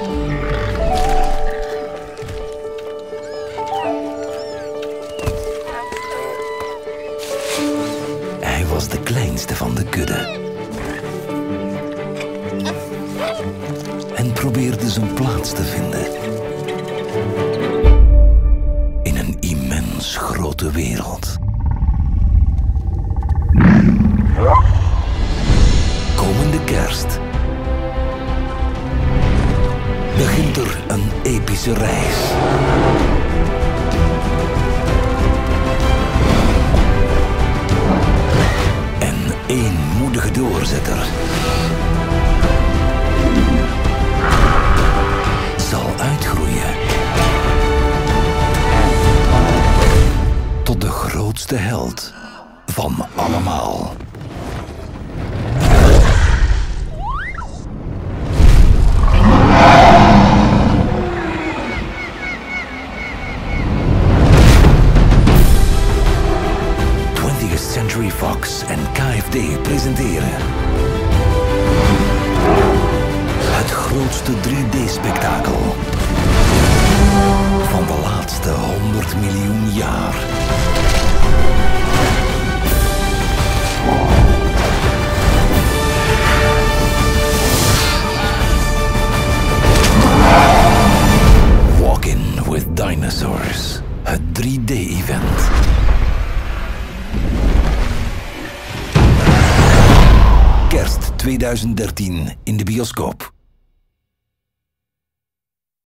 Hij was de kleinste van de kudde. En probeerde zijn plaats te vinden. In een immens grote wereld. Begint er een epische reis. En één moedige doorzetter zal uitgroeien tot de grootste held van allemaal. Presenteren. Het grootste 3D-spektakel van de laatste 100 miljoen jaar. Walk in with Dinosaurs. Het 3D-event. 2013 in de bioscoop.